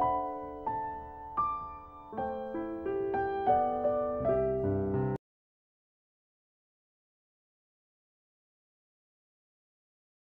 you.